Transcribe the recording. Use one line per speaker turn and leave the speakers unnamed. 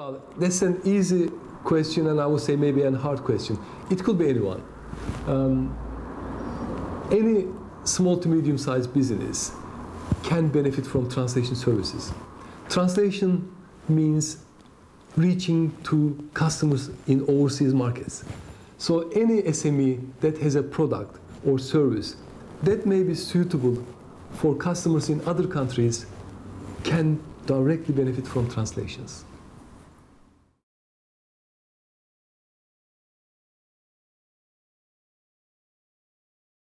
Well, that's an easy question, and I would say maybe a hard question. It could be anyone. Um, any small to medium sized business can benefit from translation services. Translation means reaching to customers in overseas markets. So any SME that has a product or service that may be suitable for customers in other countries can directly benefit from translations.